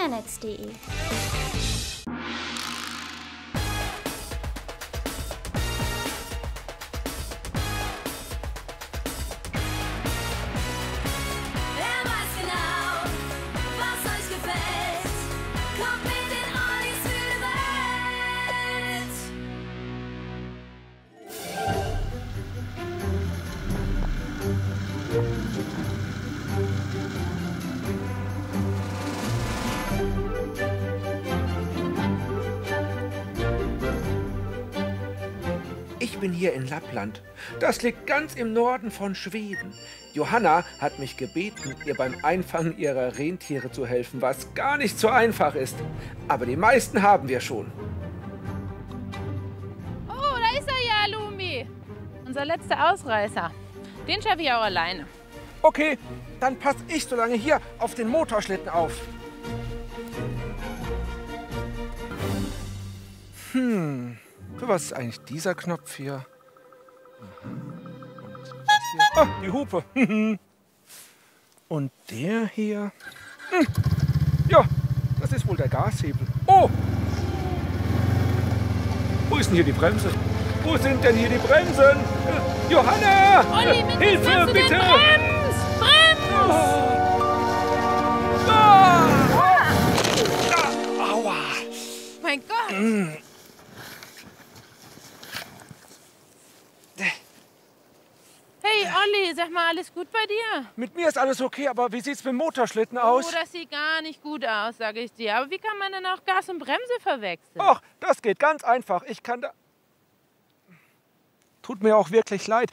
Internet.de. hier in Lappland. Das liegt ganz im Norden von Schweden. Johanna hat mich gebeten, ihr beim Einfangen ihrer Rentiere zu helfen, was gar nicht so einfach ist. Aber die meisten haben wir schon. Oh, da ist er ja, Lumi. Unser letzter Ausreißer. Den schaffe ich auch alleine. Okay, dann passe ich so lange hier auf den Motorschlitten auf. Hm, für was ist eigentlich dieser Knopf hier? Mhm. Hier? Ah, die Hupe. Und der hier? Hm. Ja, das ist wohl der Gashebel. Oh! Wo ist denn hier die Bremse? Wo sind denn hier die Bremsen? Johanna! Olli, Hilfe, bitte! Brems! Brems! Ah! Aua! Mein Gott! Hey, Olli, sag mal, alles gut bei dir? Mit mir ist alles okay, aber wie sieht's mit dem Motorschlitten aus? Oh, das sieht gar nicht gut aus, sage ich dir. Aber wie kann man denn auch Gas und Bremse verwechseln? Ach, das geht ganz einfach. Ich kann da. Tut mir auch wirklich leid.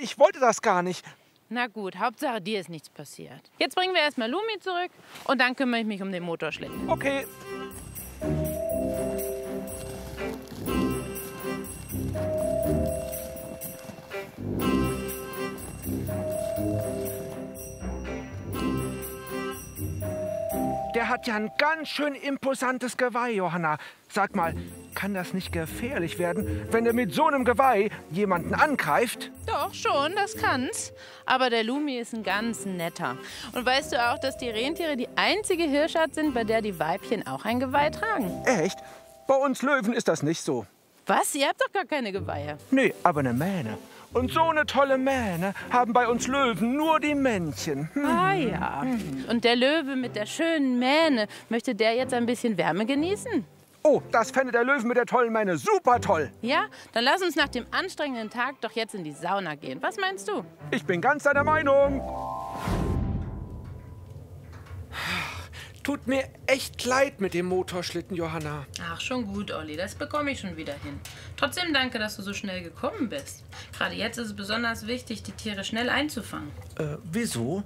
Ich wollte das gar nicht. Na gut, Hauptsache dir ist nichts passiert. Jetzt bringen wir erstmal Lumi zurück und dann kümmere ich mich um den Motorschlitten. Okay. Der hat ja ein ganz schön imposantes Geweih, Johanna. Sag mal, kann das nicht gefährlich werden, wenn er mit so einem Geweih jemanden angreift? Doch, schon, das kann's. Aber der Lumi ist ein ganz netter. Und weißt du auch, dass die Rentiere die einzige Hirschart sind, bei der die Weibchen auch ein Geweih tragen? Echt? Bei uns Löwen ist das nicht so. Was? Ihr habt doch gar keine Geweihe. Nee, aber eine Mähne. Und so eine tolle Mähne haben bei uns Löwen nur die Männchen. Hm. Ah ja. Und der Löwe mit der schönen Mähne, möchte der jetzt ein bisschen Wärme genießen? Oh, das fände der Löwen mit der tollen Mähne super toll. Ja? Dann lass uns nach dem anstrengenden Tag doch jetzt in die Sauna gehen. Was meinst du? Ich bin ganz deiner Meinung. Tut mir echt leid mit dem Motorschlitten, Johanna. Ach, schon gut, Olli. Das bekomme ich schon wieder hin. Trotzdem danke, dass du so schnell gekommen bist. Gerade jetzt ist es besonders wichtig, die Tiere schnell einzufangen. Äh, wieso?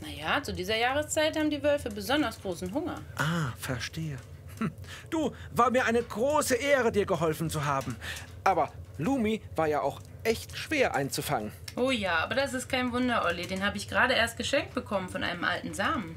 Naja, zu dieser Jahreszeit haben die Wölfe besonders großen Hunger. Ah, verstehe. Hm. Du, war mir eine große Ehre, dir geholfen zu haben. Aber Lumi war ja auch echt schwer einzufangen. Oh ja, aber das ist kein Wunder, Olli. Den habe ich gerade erst geschenkt bekommen von einem alten Samen.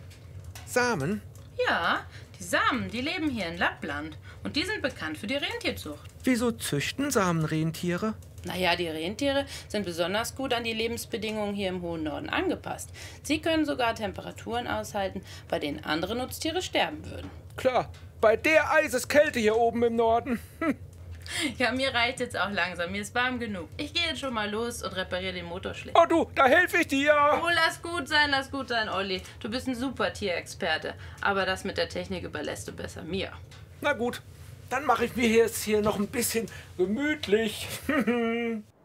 Samen? Ja, die Samen, die leben hier in Lappland. Und die sind bekannt für die Rentierzucht. Wieso züchten Samen Rentiere? Naja, die Rentiere sind besonders gut an die Lebensbedingungen hier im hohen Norden angepasst. Sie können sogar Temperaturen aushalten, bei denen andere Nutztiere sterben würden. Klar, bei der Eiseskälte hier oben im Norden. Hm. Ja, mir reicht jetzt auch langsam. Mir ist warm genug. Ich gehe jetzt schon mal los und repariere den Motorschlitten. Oh du, da helfe ich dir. Oh, lass gut sein, lass gut sein, Olli. Du bist ein super Tierexperte. Aber das mit der Technik überlässt du besser mir. Na gut, dann mache ich mir jetzt hier noch ein bisschen gemütlich.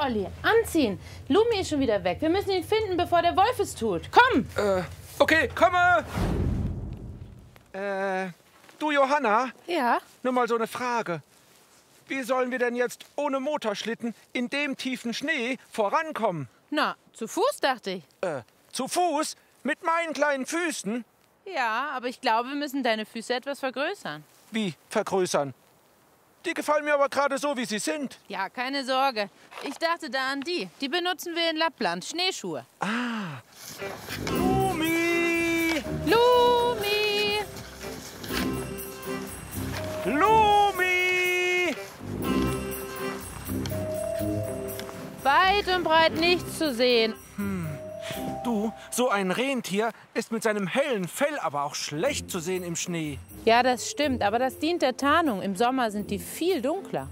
Olli, anziehen. Lumi ist schon wieder weg. Wir müssen ihn finden, bevor der Wolf es tut. Komm! äh, okay, komme. Äh, du Johanna, Ja? nur mal so eine Frage. Wie sollen wir denn jetzt ohne Motorschlitten in dem tiefen Schnee vorankommen? Na, zu Fuß, dachte ich. Äh, zu Fuß? Mit meinen kleinen Füßen? Ja, aber ich glaube, wir müssen deine Füße etwas vergrößern. Wie vergrößern? Die gefallen mir aber gerade so, wie sie sind. Ja, keine Sorge. Ich dachte da an die. Die benutzen wir in Lappland. Schneeschuhe. Ah. Lumi! Lumi! Lumi! Weit und breit nichts zu sehen. Hm. Du, so ein Rentier ist mit seinem hellen Fell aber auch schlecht zu sehen im Schnee. Ja, das stimmt, aber das dient der Tarnung. Im Sommer sind die viel dunkler.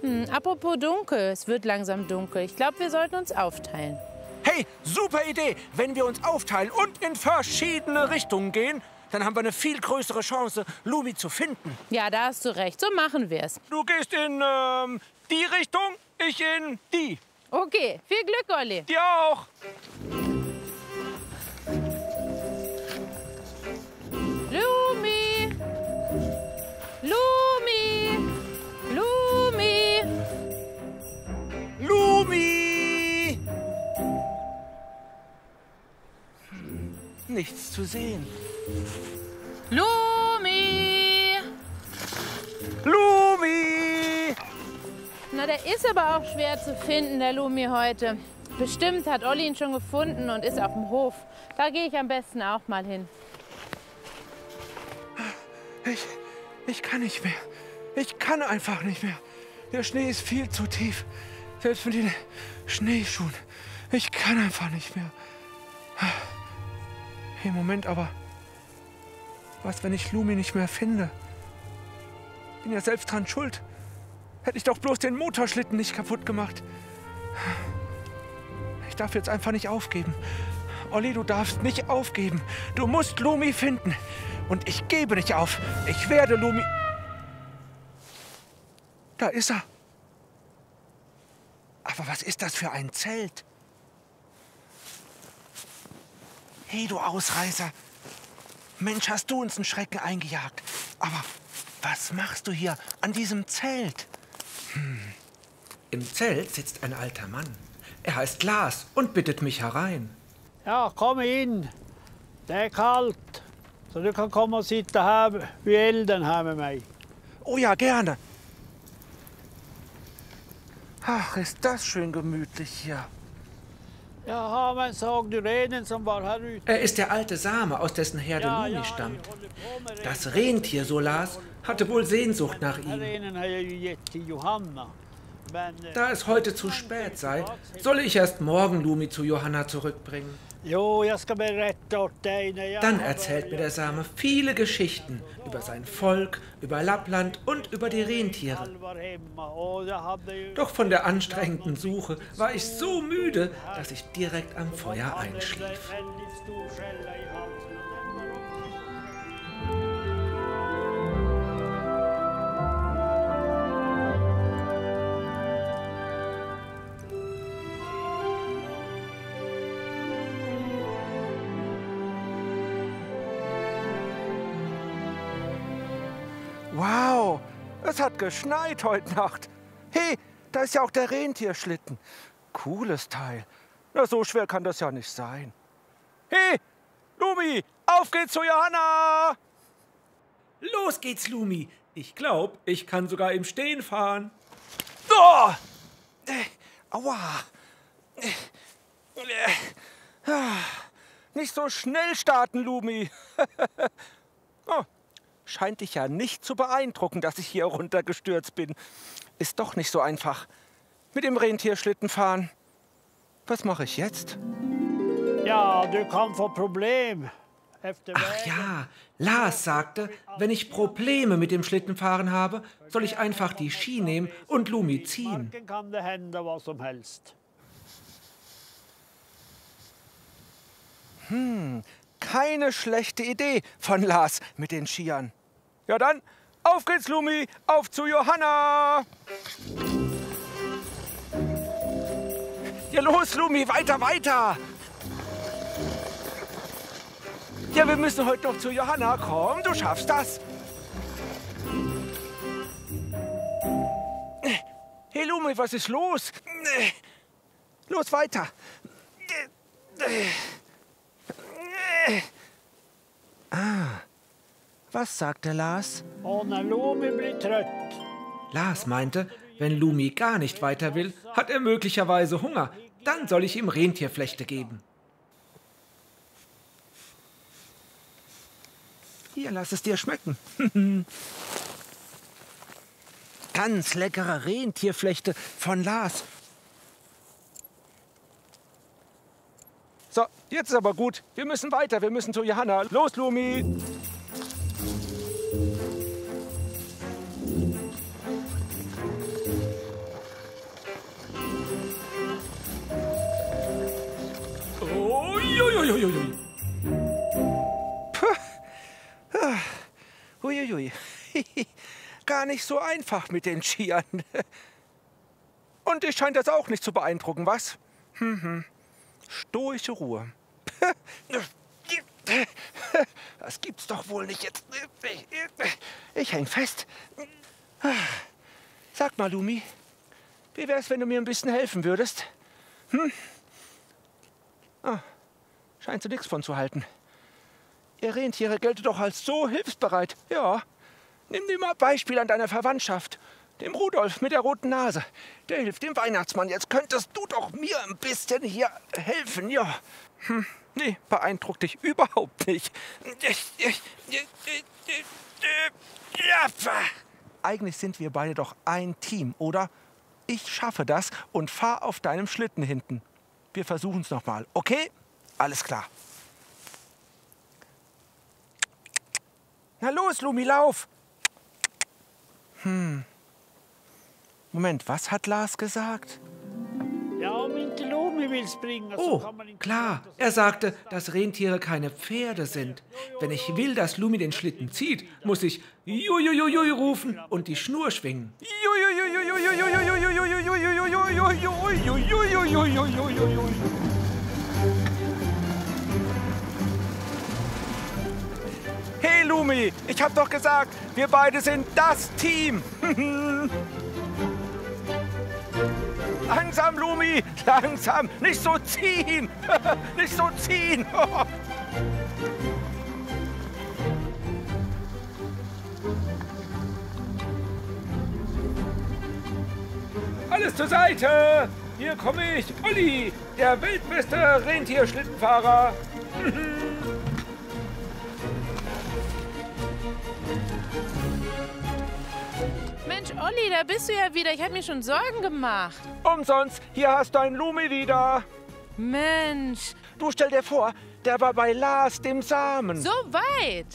Hm, apropos dunkel, es wird langsam dunkel. Ich glaube, wir sollten uns aufteilen. Hey, super Idee! Wenn wir uns aufteilen und in verschiedene Richtungen gehen, dann haben wir eine viel größere Chance, Lumi zu finden. Ja, da hast du recht. So machen wir es. Du gehst in ähm, die Richtung, ich in die. Okay, viel Glück, Olli. Dir auch. Nichts zu sehen. Lumi! Lumi! Na, der ist aber auch schwer zu finden, der Lumi heute. Bestimmt hat Olli ihn schon gefunden und ist auf dem Hof. Da gehe ich am besten auch mal hin. Ich, ich kann nicht mehr. Ich kann einfach nicht mehr. Der Schnee ist viel zu tief. Selbst mit den Schneeschuhen. Ich kann einfach nicht mehr. Hey, Moment, aber. Was, wenn ich Lumi nicht mehr finde? Bin ja selbst dran schuld. Hätte ich doch bloß den Motorschlitten nicht kaputt gemacht. Ich darf jetzt einfach nicht aufgeben. Olli, du darfst nicht aufgeben. Du musst Lumi finden. Und ich gebe nicht auf. Ich werde Lumi. Da ist er. Aber was ist das für ein Zelt? Hey, du Ausreißer. Mensch, hast du uns einen Schrecken eingejagt. Aber was machst du hier an diesem Zelt? Hm. Im Zelt sitzt ein alter Mann. Er heißt Lars und bittet mich herein. Ja, kom in. Det är kallt. Så du kan komma och sitta här vid elden här med mig. Oh ja, gerne. Ach, ist das schön gemütlich hier. Er ist der alte Same, aus dessen Herde Lumi jag stammt. Das Rentier, so las, hatte wohl Sehnsucht nach ihm. eh, Da es heute zu spät sei, solle ich erst morgen Lumi zu Johanna zurückbringen. Dann erzählt mir der Same viele Geschichten über sein Volk, über Lappland und über die Rentiere. Doch von der anstrengenden Suche war ich so müde, dass ich direkt am Feuer einschlief. Es hat geschneit heute Nacht. Hey, da ist ja auch der Rentierschlitten. Cooles Teil. Na, so schwer kann das ja nicht sein. Hey, Lumi, auf geht's zu Johanna! Los geht's, Lumi. Ich glaub, ich kann sogar im Stehen fahren. Oh! Äh, aua! Äh, äh, ah, nicht so schnell starten, Lumi. oh, scheint dich ja nicht zu beeindrucken, dass ich hier runtergestürzt bin. Ist doch nicht so einfach. Mit dem Rentierschlitten fahren. Was mache ich jetzt? Ja, du kan få problem. Ach ja, Lars sagte, wenn ich Probleme mit dem Schlittenfahren habe, soll ich einfach die Ski nehmen und Lumi ziehen. Helst. Keine schlechte Idee von Lars mit den Skiern. Ja dann, auf geht's, Lumi, auf zu Johanna! Ja los, Lumi, weiter, weiter! Ja, wir müssen heute noch zu Johanna. Komm, du schaffst das. Hey, Lumi, was ist los? Los, weiter. Ah, was sagte Lars? Lars meinte, wenn Lumi gar nicht weiter will, hat er möglicherweise Hunger. Dann soll ich ihm Rentierflechte geben. Hier, lass es dir schmecken. Ganz leckere Rentierflechte von Lars. So, jetzt ist aber gut. Wir müssen weiter. Wir müssen zu Johanna. Los, Lumi. Uiuiuiui. Puh. Ah. Uiuiui. Gar nicht so einfach mit den Skiern. Und dich scheint das auch nicht zu beeindrucken, was? Hm, Stoische Ruhe. Das gibt's doch wohl nicht jetzt. Ich häng fest. Sag mal, Lumi, wie wär's, wenn du mir ein bisschen helfen würdest? Hm? Ah, scheinst du nichts von zu halten. Ihr Rentiere gelte doch als so hilfsbereit. Ja. Nimm dir mal Beispiel an deiner Verwandtschaft. Dem Rudolf mit der roten Nase. Der hilft dem Weihnachtsmann. Jetzt könntest du doch mir ein bisschen hier helfen, ja. Hm, nee, beeindruckt dich überhaupt nicht. Eigentlich sind wir beide doch ein Team, oder? Ich schaffe das und fahr auf deinem Schlitten hinten. Wir versuchen es nochmal, okay? Alles klar. Na los, Lumi, lauf! Hm. Moment, was hat Lars gesagt? Ja, der Lumi will's bringen. So Oh, klar. Er sagte, dass Rentiere keine Pferde sind. Wenn ich will, dass Lumi den Schlitten zieht, muss ich Jujujujuj rufen und die Schnur schwingen. Hey Lumi, ich hab doch gesagt, wir beide sind das Team. Langsam, Lumi, langsam. Nicht so ziehen. Nicht so ziehen. Alles zur Seite. Hier komme ich, Olli, der weltbeste Rentierschlittenfahrer. Mensch, Olli, da bist du ja wieder. Ich habe mir schon Sorgen gemacht. Umsonst, hier hast du einen Lumi wieder. Mensch, Du stell dir vor, der war bei Lars, dem Samen. so weit.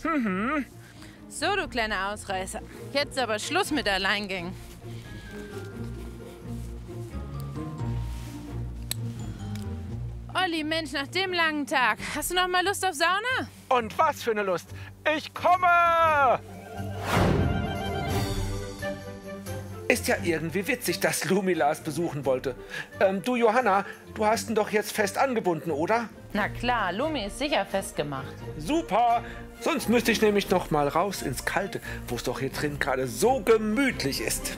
So, du kleiner Ausreißer. Jetzt aber Schluss mit Alleingängen. Olli, Mensch, nach dem langen Tag. Hast du noch mal Lust auf Sauna? Und was für eine Lust. Ich komme! Ist ja irgendwie witzig, dass Lumi Lars besuchen wollte. Ähm, du, Johanna, du hast ihn doch jetzt fest angebunden, oder? Na klar, Lumi ist sicher festgemacht. Super! Sonst müsste ich nämlich noch mal raus ins Kalte, wo es doch hier drin gerade so gemütlich ist.